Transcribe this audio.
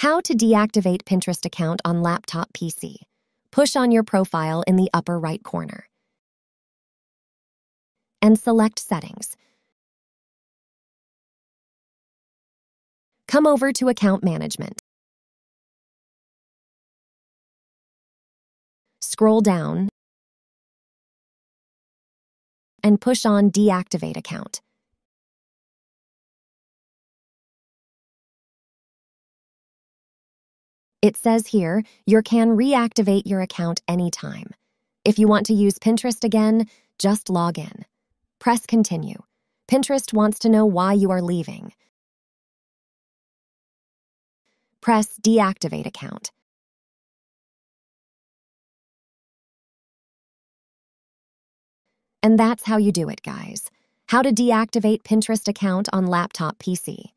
How to deactivate Pinterest account on laptop PC. Push on your profile in the upper right corner. And select Settings. Come over to Account Management. Scroll down and push on Deactivate Account. It says here you can reactivate your account anytime. If you want to use Pinterest again, just log in. Press Continue. Pinterest wants to know why you are leaving. Press Deactivate Account. And that's how you do it, guys. How to deactivate Pinterest account on laptop PC.